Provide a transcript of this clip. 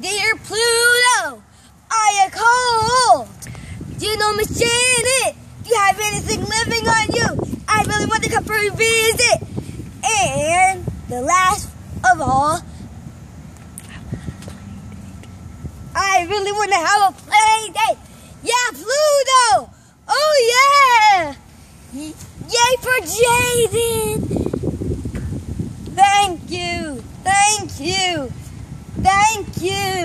Dear Pluto, I am cold. Do you know Miss? Do you have anything living on you? I really want to come for a visit. And the last of all, I really want to have a play date. Yeah, Pluto. Oh yeah. Yay for Jaden. Thank you. Thank you. Thank you.